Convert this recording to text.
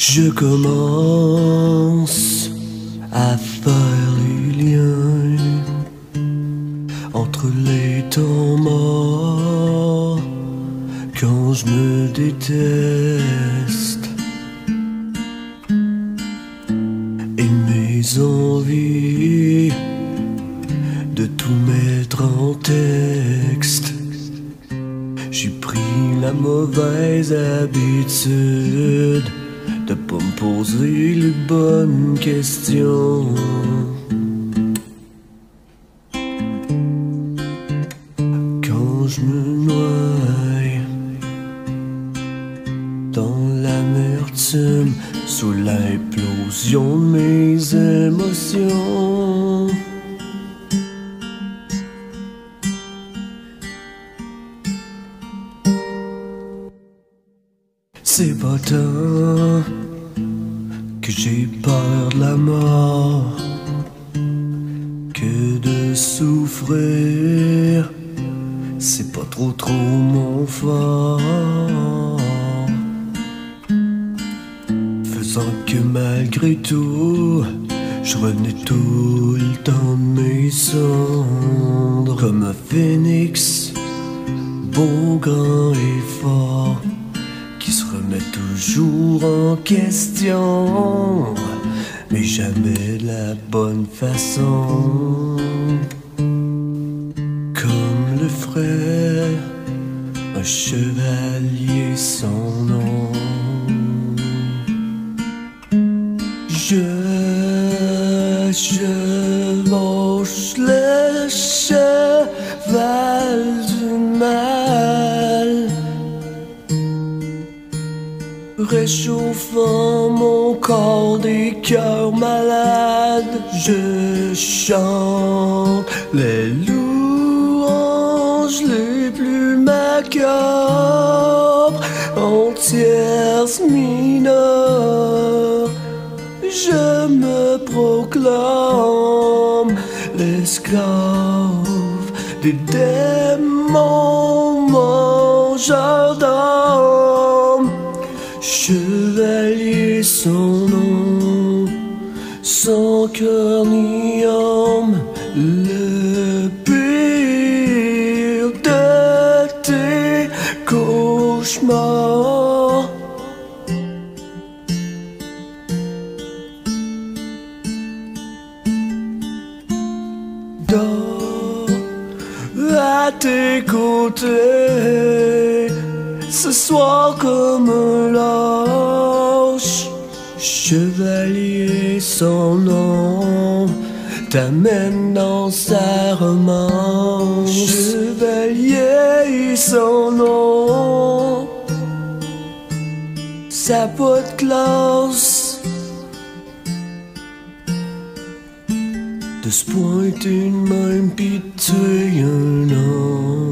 Je commence à faire les liens entre les temps morts quand je me déteste et mes envies de tout mettre en texte. J'ai pris la mauvaise habitude de pas me poser les bonnes questions. Quand je me noie dans l'amertume sous l'implosion de mes émotions. C'est pas tant que j'ai peur de la mort que de souffrir. C'est pas trop trop mon fort. Faisant que malgré tout, je revenais tout le temps de mes cendres comme un phénix, beau, grand et fort qui se remet toujours en question, mais jamais de la bonne façon. Comme le ferait un chevalier sans nom. Je, chevauche le réchauffant mon corps des cœurs malades. Je chante les louanges les plus macabres en tierce mineure. Je me proclame l'esclave des démons Sans nom, sans cœur ni âme, le pire de tes cauchemars. Dors à tes côtés ce soir comme lâche, chevalier sans nom, t'amène dans sa romance. Chevalier sans nom, ça pas de classe. De se pointer une main tuer un homme.